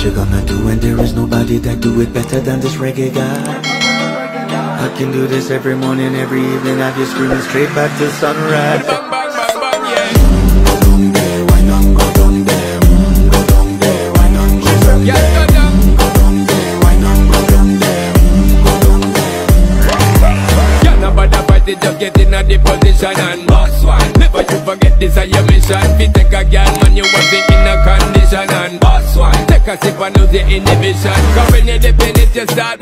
what you gonna do when there is nobody that do it better than this reggae guy? I can do this every morning, every evening, have you screaming straight back to sunrise. Bang, bang, bang, bang, yeah. Go down there, go down there? Go down there, go down there? go down. There, go down there? It, just get in a the position and boss one. Never you forget this is your mission. Fi take a girl, man, condition if I lose the inhibition. Cause dip in it, you start